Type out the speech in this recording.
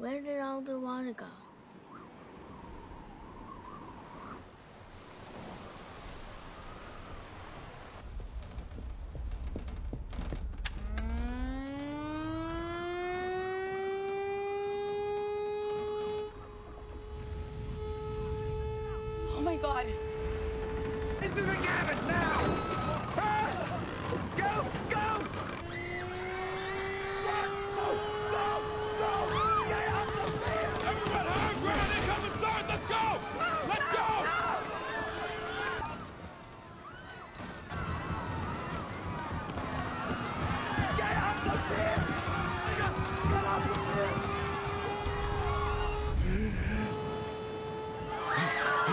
Where did all the water go? Oh my god. Into the cabin now!